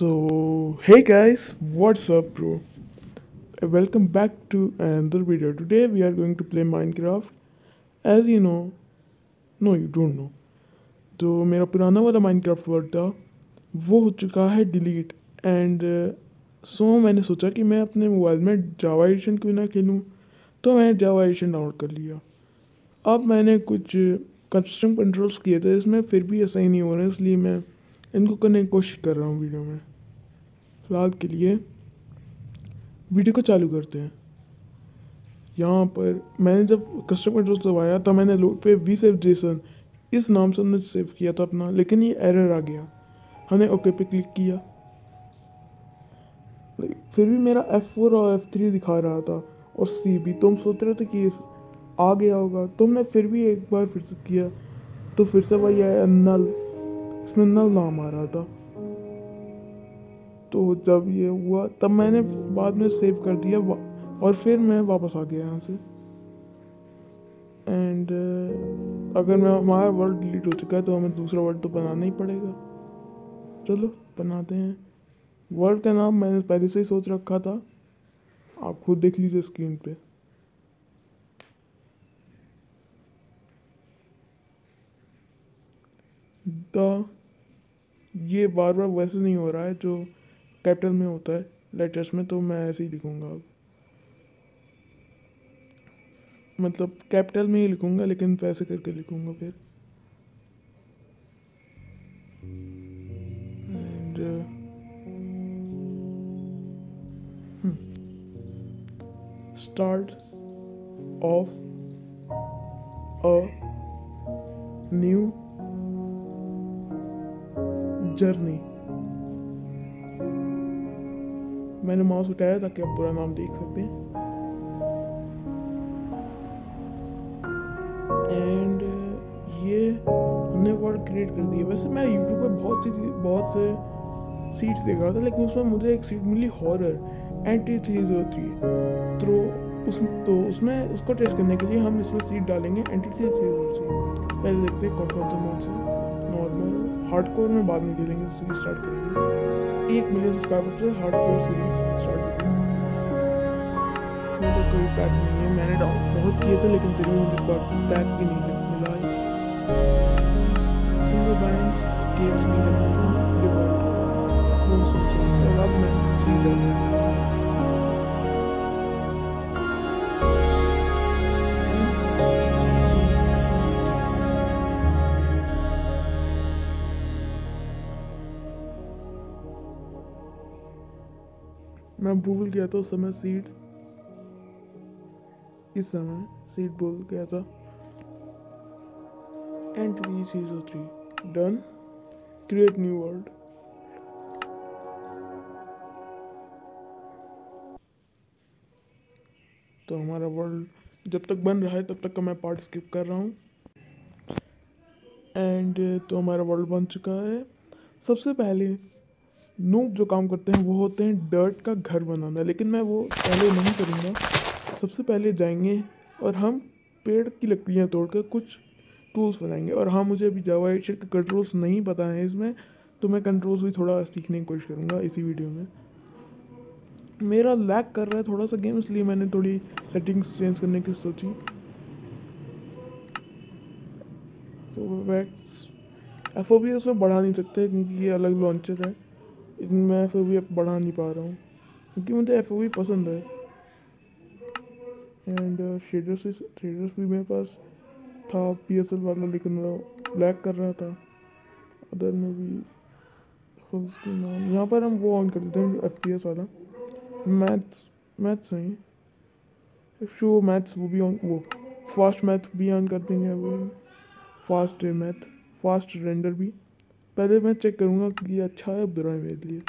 So, hey guys, what's up, bro? Uh, Welcome back to another video. Today we are going to play Minecraft. As you know, no, you don't know. तो मेरा पुराना वाला Minecraft word था वो हो चुका है delete and so मैंने सोचा कि मैं अपने मोबाइल में जावा एडिशन क्यों ना खेलूँ तो मैंने जावा एडिशन डाउनलोड कर लिया अब मैंने कुछ कस्टम कंट्रोल्स किए थे इसमें फिर भी ऐसा ही नहीं हो रहा है इसलिए मैं इनको करने की कोशिश कर रहा हूँ वीडियो में फ़िलहाल के लिए वीडियो को चालू करते हैं। यहाँ पर मैंने जब कस्टम कंट्रोल्स दबाया तब मैंने लोड पे वी सेव जेसन इस नाम से हमने सेव किया था अपना, लेकिन ये एरर आ गया। हमने ओके पे क्लिक किया। फिर भी मेरा एफ़ फोर और एफ़ थ्री दिखा रहा था, और सी भी तो हम सोच रहे थे कि इस आ गया होगा। तो हमने फिर भी एक बार फिर से किया तो फिर से वही आया नल इसमें नल नाम आ रहा था। तो जब ये हुआ तब मैंने बाद में सेव कर दिया और फिर मैं वापस आ गया यहाँ से। एंड uh, अगर मैं हमारा वर्ल्ड डिलीट हो चुका है तो हमें दूसरा वर्ड तो बनाना ही पड़ेगा। चलो बनाते हैं। वर्ल्ड का नाम मैंने पहले से ही सोच रखा था। आप खुद देख लीजिए स्क्रीन पे। द ये बार बार वैसे नहीं हो रहा है जो कैपिटल में होता है लेटर्स में तो मैं ऐसे ही लिखूँगा अब। मतलब कैपिटल में ही लिखूँगा, लेकिन पैसे करके लिखूँगा फिर। स्टार्ट ऑफ़ अ न्यू मैंने माउस उठाया ताकि आप पूरा नाम देख सकते हैं एंड ये हमने वर्ड क्रिएट कर दिया। वैसे मैं यूट्यूब पे बहुत सी बहुत से सीट्स देख रहा था, लेकिन उसमें मुझे एक सीट मिली horror anti three zero three तो उस तो उसमें उसको टेस्ट करने के लिए हम इसमें सीट डालेंगे एंटी थ्री ज़ीरो थ्री पहले देखते हैं कौन कौन से मोड से नॉर्मल हार्डकोर में बाद में खेलेंगे स्टार्ट करेंगे। एक मिलियन सब्सक्राइबर से हार्डकोर सीरीज़ स्टार्ट करेंगे मेरे को कोई पैक नहीं है। मैंने डाउन बहुत किए थे, लेकिन फिर भी मुझे पैक भी नहीं मिला। है सिंगल बैंड गेम्स नहीं करना था। सोच था अब मैं सी मैं भूल गया था उस समय सीट इस समय सीट बोल गया था। Entry season three done create new world तो हमारा वर्ल्ड जब तक बन रहा है, तब तक का मैं पार्ट स्किप कर रहा हूँ। एंड तो हमारा वर्ल्ड बन चुका है। सबसे पहले नूब जो काम करते हैं, वो होते हैं डर्ट का घर बनाना। लेकिन मैं वो पहले नहीं करूँगा। सबसे पहले जाएँगे और हम पेड़ की लकड़ियाँ तोड़कर कुछ टूल्स बनाएँगे। और हाँ मुझे अभी जावा एडिशन के कंट्रोल्स नहीं पता है इसमें तो मैं कंट्रोल्स भी थोड़ा सीखने की कोशिश करूँगा इसी वीडियो में। मेरा लैग कर रहा है थोड़ा सा गेम इसलिए मैंने थोड़ी सेटिंग्स चेंज करने की सोची। तो वैक्स एफ़ उसमें बढ़ा नहीं सकते क्योंकि ये अलग लॉन्चर है। मैं एफ़ ओ बी बढ़ा नहीं पा रहा हूँ, क्योंकि मुझे एफ़ पसंद है। एंड शेडर्स शेडर्स भी मेरे पास था पी एस एल वाला, लेकिन वो ब्लैक कर रहा था। अदर में भी स्क्रीन ऑन यहाँ पर हम वो ऑन कर देते हैं एफ़ पी एस वाला। मैथ्स मैथ्स नहीं शो मैथ्स वो भी ऑन वो फास्ट मैथ भी ऑन कर देंगे, वो फास्ट मैथ फास्ट रेंडर भी। पहले मैं चेक करूँगा कि ये अच्छा है बुरा है मेरे लिए।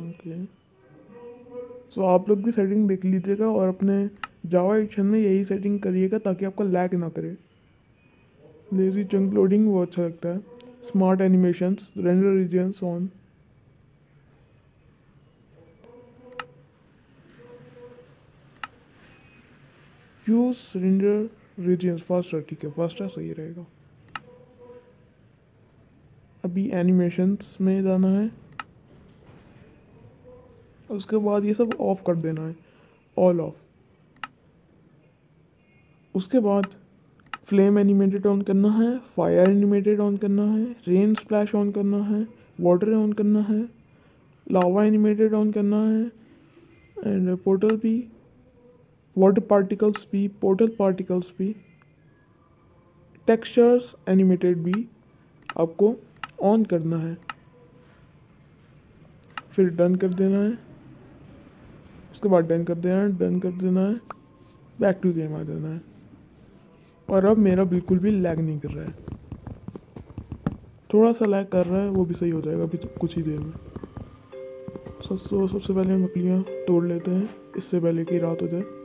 ओके सो आप लोग भी सेटिंग देख लीजिएगा और अपने जावा एडिशन में यही सेटिंग करिएगा ताकि आपका लैग ना करे। लेजी चंक लोडिंग वो अच्छा लगता है। Smart animation render regions on use render regions faster ठीक है? फास्टर सही रहेगा। अभी एनिमेशंस में जाना है। उसके बाद ये सब ऑफ़ कर देना है। ऑल ऑफ़ उसके बाद फ्लेम एनिमेटेड ऑन करना है फायर एनिमेटेड ऑन करना है रेन स्प्लैश ऑन करना है वाटर ऑन करना है लावा एनिमेटेड ऑन करना है एंड पोर्टल भी वाटर पार्टिकल्स भी पोर्टल पार्टिकल्स भी टेक्सचर्स एनिमेटेड भी आपको ऑन करना है। फिर डन कर देना है। उसके बाद डन कर देना है डन कर देना है। बैक टू गेम आ जाना है। और अब मेरा बिल्कुल भी लैग नहीं कर रहा है। थोड़ा सा लैग कर रहा है वो भी सही हो जाएगा अभी कुछ ही देर में। सब so, सबसे पहले मकलियाँ तोड़ लेते हैं। इससे पहले कि रात हो जाए।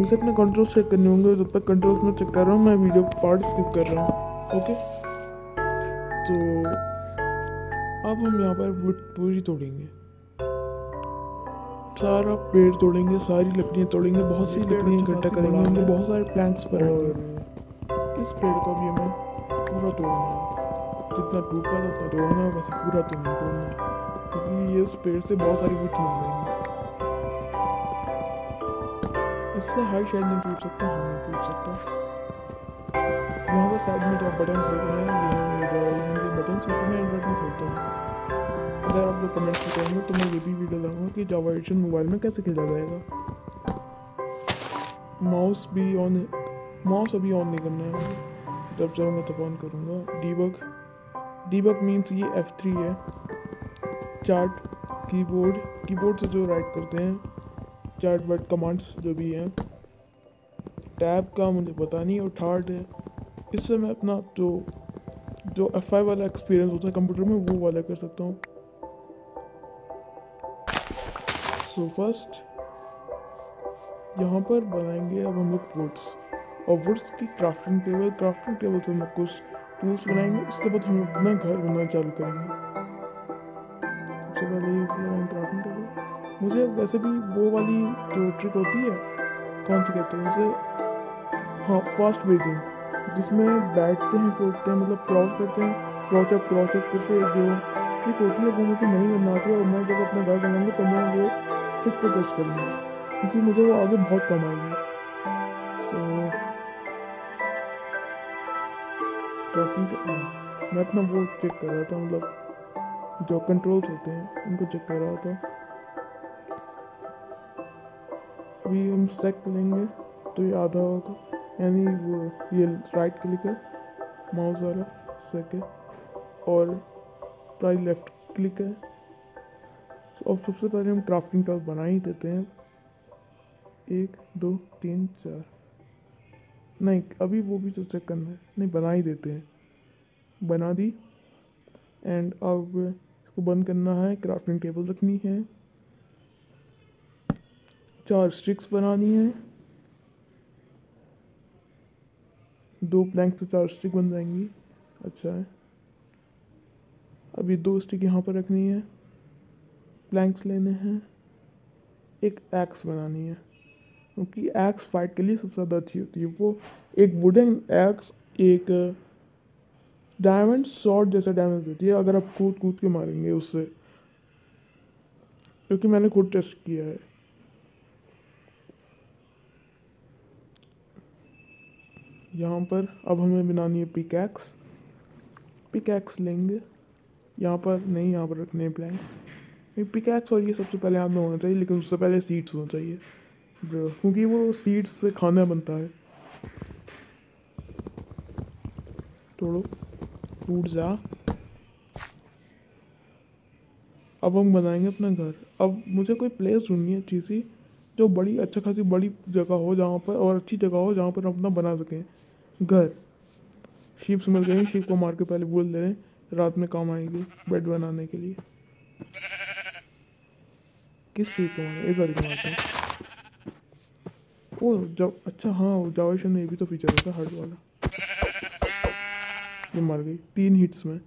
मुझे अपने कंट्रोल चेक करने होंगे जब तक कंट्रोल में चेक कर रहा हूँ मैं वीडियो पार्ट स्किप कर रहा हूँ ओके तो अब हम यहाँ पर वुड पूरी तोड़ेंगे। सारा पेड़ तोड़ेंगे सारी लकड़ियाँ तोड़ेंगे बहुत सी लकड़ियाँ इकट्ठा करेंगे उनके बहुत सारे प्लैंक्स पर इस पेड़ को भी हमें पूरा तोड़ना है। जितना टूटा उतना तोड़ना है वैसे पूरा तोड़ना तोड़ना क्योंकि ये उस पेड़ से बहुत सारी वुड मिल जाएँगी इससे हर शायद नहीं टूट सकता हाँ नहीं टूट सकता यहाँ पर साइड में जो बटन देख रहे हैं, ये मेरे बटन ऊपर मैं एंड्रॉइड में खोलता हूँ। अगर आप लोग कमेंट्स में करेंगे तो मैं ये भी वीडियो लाऊँगा कि जावा एडिशन मोबाइल में कैसे खेला जाएगा। माउस भी ऑन माउस अभी ऑन नहीं करना है। जब चाहूँगा तब ऑन करूँगा। डीबग डीबग मीन्स ये एफ़ थ्री है। चार्ट कीबोर्ड कीबोर्ड से जो राइट करते हैं चार्ट बट कमांड्स जो भी हैं। टैब का मुझे पता नहीं और थर्ड है। इससे मैं अपना जो जो एफ़ आई वाला एक्सपीरियंस होता है कंप्यूटर में, वो वाला कर सकता हूँ। सो फ़र्स्ट यहाँ पर बनाएँगे अब हम लोग वुड्स और वुड्स की क्राफ्टिंग टेबल क्राफ्टिंग टेबल से हम लोग कुछ टूल्स बनाएँगे। उसके बाद हम अपना घर बनाना चालू करेंगे। सबसे पहले क्राफ्टिंग टेबल मुझे वैसे भी वो वाली जो ट्रिक होती है, कौन सी कहते हैं जैसे हाँ फास्ट बेजिंग जिसमें बैठते हैं उठते हैं मतलब क्रॉस करते हैं क्रॉच अप क्रॉच अप करके जो ट्रिक होती है वो मुझे नहीं करना आती और मैं जब अपना घर बनाऊँगा तो मैं वो ट्रिक को टेस्ट करूँगा, क्योंकि मुझे वो आगे बहुत कम आएगी सो क्राफ्टिंग मैं अपना वो चेक कर रहा था मतलब जो कंट्रोल्स होते हैं, उनको चेक कर रहा था। अभी हम सेक लेंगे तो ये आधा होगा। यानी वो, ये राइट क्लिक है माउस वाला सेक है और प्राइस लेफ़्ट क्लिक है। अब सबसे पहले हम क्राफ्टिंग टॉप बना ही देते हैं। एक, दो, तीन, चार। नहीं, अभी वो भी तो चेक करना है। नहीं, बना ही देते हैं। बना दी। एंड अब इसको बंद करना है। क्राफ्टिंग टेबल रखनी है। चार स्टिक्स बनानी है। दो प्लैंक से चार स्टिक बन जाएँगी। अच्छा है। अभी दो स्टिक यहाँ पर रखनी है। प्लैंक्स लेने हैं। एक एक्स बनानी है। क्योंकि एक्स फाइट के लिए सबसे ज़्यादा अच्छी होती है। वो एक वुडन एक्स एक डायमंड शॉर्ट जैसा डैमेज देती है। अगर आप कूद कूद के मारेंगे उससे। क्योंकि मैंने खुद टेस्ट किया है। यहाँ पर अब हमें बनानी है पिकैक्स पिकैक्स लेंगे यहाँ पर नहीं, यहाँ पर रखने प्लैंक्स पिकैक्स और ये सबसे पहले हाथ में होना चाहिए, लेकिन उससे पहले सीड्स होना चाहिए। क्योंकि वो सीड्स से खाना बनता है। तोड़ो। टूट जा। अब हम बनाएँगे अपना घर। अब मुझे कोई प्लेस ढूंढनी है अच्छी सी। जो बड़ी अच्छा खासी बड़ी जगह हो जहाँ पर और अच्छी जगह हो जहाँ पर हम अपना बना सकें। घर। शीप्स मिल गई शीप को मार के पहले बोल दे रहे रात में काम आएँगे बेड बनाने के लिए। किस शीप को मारे वाली को मारते हैं ओ, जब अच्छा हाँ जावेशन में ये भी तो फीचर होता हार्ड वाला। ये मर गई, तीन हिट्स में।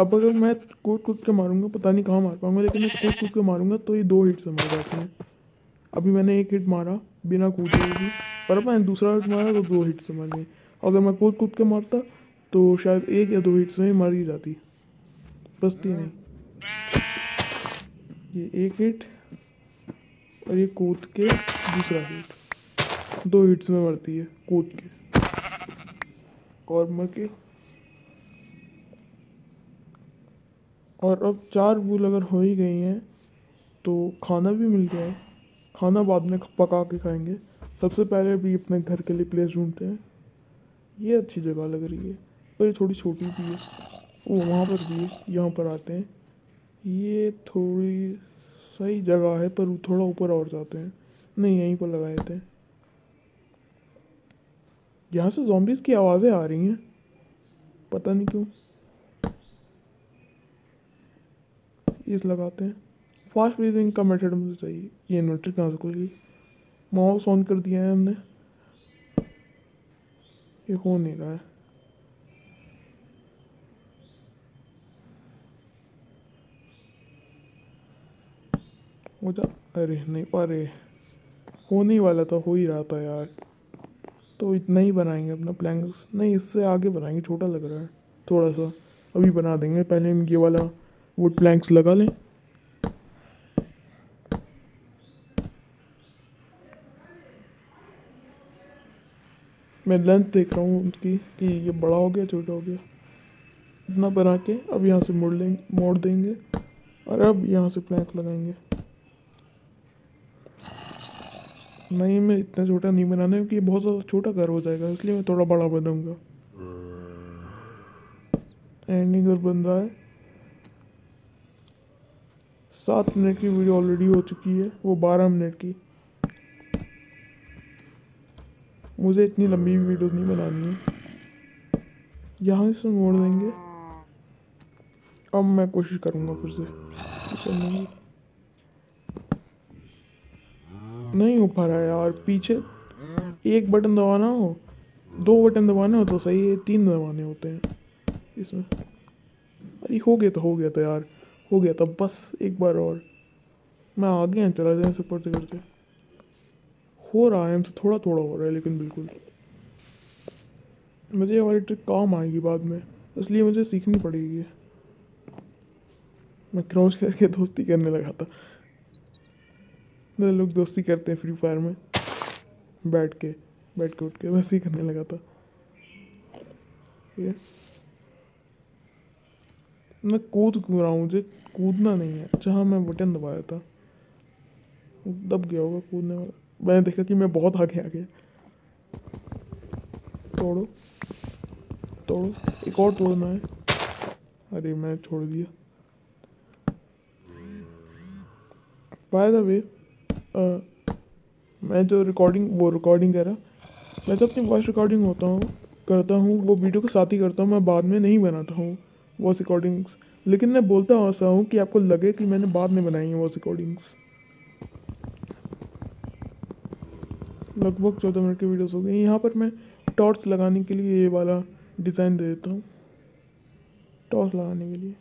अब अगर मैं कूद कूद के मारूँगा, पता नहीं कहाँ मार पाऊँगा, लेकिन मैं कूद कूद के मारूँगा तो ये दो हिट से मर जाते हैं। अभी मैंने एक हिट मारा, बिना कूदे भी, पर मैंने दूसरा हिट मारा तो दो हिट से मर गई। अगर मैं कूद कूद के मारता तो शायद एक या दो हिट से ही मर ही जाती। बसती नहीं। ये एक हिट और ये कूद के दूसरा हिट दो हिट्स में मरती है, कूद के। और मर के और अब चार वूल अगर हो ही गई हैं तो खाना भी मिल गया है। खाना बाद में पका के खाएँगे। सबसे पहले भी अपने घर के लिए प्लेस ढूंढते हैं। ये अच्छी जगह लग रही है। पर ये थोड़ी छोटी भी है। वो वहाँ पर भी है, यहाँ पर आते हैं। ये थोड़ी सही जगह है, पर थोड़ा ऊपर और जाते हैं। नहीं, यहीं पर लगाए थे। यहाँ से जॉम्बिस की आवाज़ें आ रही हैं। पता नहीं क्यों। इस लगाते हैं। फास्ट ब्रीदिंग का मेथड मुझे चाहिए। ये इन्वर्टर कहाँ से खुल माउस ऑन कर दिया है हमने। ये हो नहीं रहा है। हो जा अरे, नहीं, अरे। होने वाला था, हो ही रहा था यार। तो इतना ही बनाएँगे अपना प्लैंक्स नहीं, इससे आगे बनाएँगे, छोटा लग रहा है। थोड़ा सा। अभी बना देंगे। पहले हम ये वाला वुड प्लैंक्स लगा लें। मैं लेंथ देख रहा हूँ उसकी कि ये बड़ा हो गया, छोटा हो गया। इतना बना के अब यहाँ से मोड़ लेंगे मोड़ देंगे और अब यहाँ से प्लैंक लगाएँगे। नहीं, मैं इतना छोटा नहीं बनाना क्योंकि ये बहुत ज़्यादा छोटा घर हो जाएगा, इसलिए मैं थोड़ा बड़ा बनाऊँगा। एंडिंग घर बन रहा है। सात मिनट की वीडियो ऑलरेडी हो चुकी है, वो बारह मिनट की। मुझे इतनी लंबी वीडियो नहीं बनानी है। यहाँ से मोड़ देंगे। अब मैं कोशिश करूँगा फिर से। नहीं हो पा रहा है यार, पीछे एक बटन दबाना हो, दो बटन दबाना हो तो सही है, तीन दबाने होते हैं। इसमें अरे हो गया तो हो गया था यार। हो गया था, बस एक बार और। मैं आगे हैं, चला जाए सब करते। करते हो रहा है, हमसे थोड़ा थोड़ा हो रहा है, लेकिन बिल्कुल। मुझे ये वाली ट्रिक काम आएगी बाद में, इसलिए मुझे सीखनी पड़ेगी। मैं क्रॉस करके दोस्ती करने लगा था। लोग दोस्ती करते हैं फ्री फायर में। बैठ के बैठ के उठ के वैसे ही करने लगा था। ये। मैं कूद क्यों रहा हूँ, मुझे कूदना नहीं है। अच्छा हाँ मैं बटन दबाया था। दब गया होगा कूदने वाला। मैंने देखा कि मैं बहुत आगे आ गया तोड़ो। तोड़ो। एक और तोड़ना है। अरे मैं छोड़ दिया। बाय द वे मैं जो रिकॉर्डिंग वो रिकॉर्डिंग कर। मैं तो अपनी वॉइस रिकॉर्डिंग होता हूँ, करता हूँ, वो वीडियो के साथ ही करता हूँ, मैं बाद में नहीं बनाता हूँ वॉइस रिकॉर्डिंग्स लेकिन मैं बोलता ऐसा हूँ कि आपको लगे कि मैंने बाद में बनाई है वॉइस रिकॉर्डिंग्स लगभग चौदह मिनट की वीडियोस हो गई। यहाँ पर मैं टॉर्च लगाने के लिए ये वाला डिज़ाइन दे देता हूँ। टॉर्च लगाने के लिए।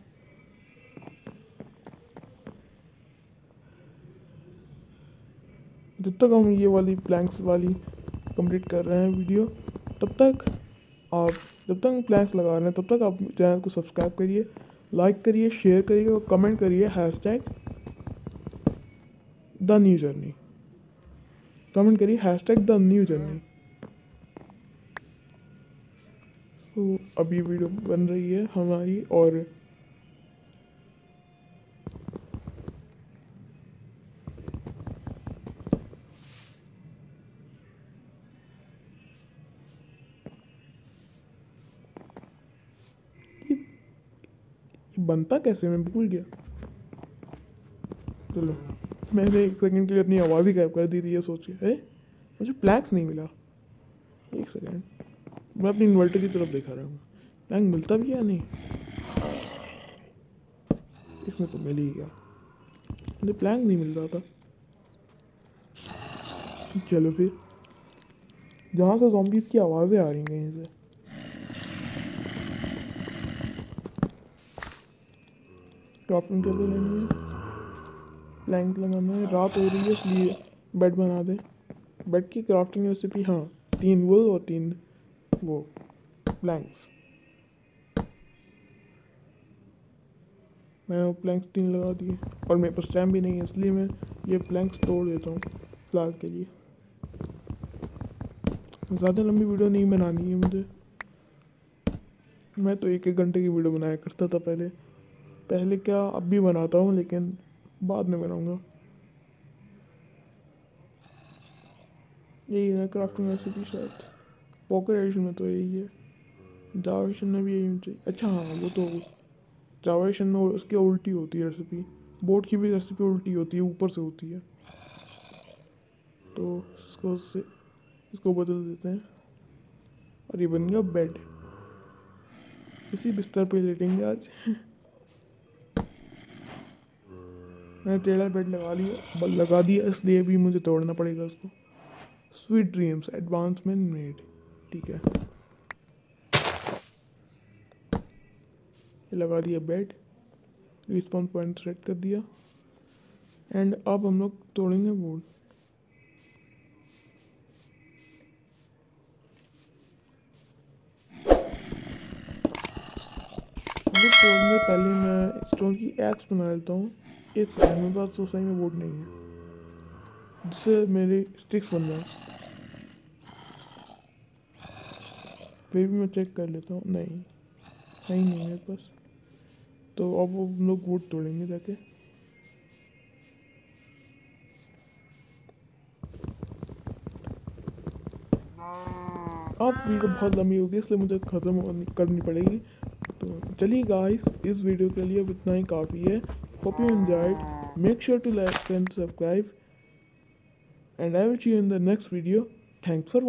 जब तक हम ये वाली प्लैंक्स वाली कंप्लीट कर रहे हैं वीडियो तब तक आप जब तक प्लैंक्स लगा रहे हैं, तब तक आप चैनल को सब्सक्राइब करिए। लाइक करिए शेयर करिए और कमेंट करिए hashtag the new journey comment करिए hashtag the new journey तो अभी वीडियो बन रही है हमारी और बनता कैसे? मैं भूल गया। चलो, मैंने एक सेकंड के लिए अपनी आवाज़ ही गायब कर दी थी, ये सोच के। है? मुझे प्लैंक्स नहीं मिला। एक सेकंड मैं अपनी इन्वर्टर की तरफ़ देखा रहा हूँ। प्लैंक मिलता भी या नहीं? इसमें तो मिल ही गया। मुझे प्लैंक नहीं मिल रहा था। चलो फिर। जहाँ से जॉम्बीज की आवाज़ें आ रही हैं कहीं से क्राफ्टिंग टेबल लेनी है प्लैंक लगाना है। रात हो रही है, इसलिए बेड बना दे। बेड की क्राफ्टिंग रेसिपी हाँ तीन वुल और तीन वो प्लैंक्स मैंने वो प्लैंक्स तीन लगा दिए, और मेरे पास टाइम भी नहीं है, इसलिए मैं ये प्लैंक्स तोड़ देता हूँ, फ़िलहाल के लिए। ज़्यादा लंबी वीडियो नहीं बनानी है मुझे। मैं तो एक एक घंटे की वीडियो बनाया करता था पहले। पहले क्या अब भी बनाता हूँ, लेकिन बाद में बनाऊँगा। यही है क्राफ्टिंग रेसिपी शायद। पॉकेट एडिशन में तो यही है। जावा में भी यही चाहिए। अच्छा हाँ वो तो जावा में उसकी उल्टी होती है रेसिपी बोर्ड की भी रेसिपी उल्टी होती है, ऊपर से होती है। तो इसको से इसको बदल देते हैं। और ये बन गया बेड इसी बिस्तर पे लेटेंगे आज। मैंने टेढ़ा बेड लगा लिया लगा दिया, इसलिए भी मुझे तोड़ना पड़ेगा उसको। स्वीट ड्रीम्स एडवांसमेंट मेड ठीक है। लगा दिया बेड रिस्पॉन्स पॉइंट सेट कर दिया। एंड अब हम लोग तोड़ेंगे वुड तोड़ने पहले मैं स्टोन की एक्स बना लेता हूँ। एक सेकंड मेरे पास सोसाई में वुड नहीं है। जिससे मेरे स्टिक्स बन जाए। फिर भी मैं चेक कर लेता हूँ। नहीं नहीं नहीं मेरे पास तो अब हम लोग वोट तोड़ेंगे जाके। अब वीडियो बहुत लंबी होगी, इसलिए मुझे ख़त्म करनी पड़ेगी। तो चलिए गाइस इस वीडियो के लिए अब इतना ही काफ़ी है। Hope you enjoyed. Make sure to like and subscribe. And I will see you in the next video. Thanks for watching.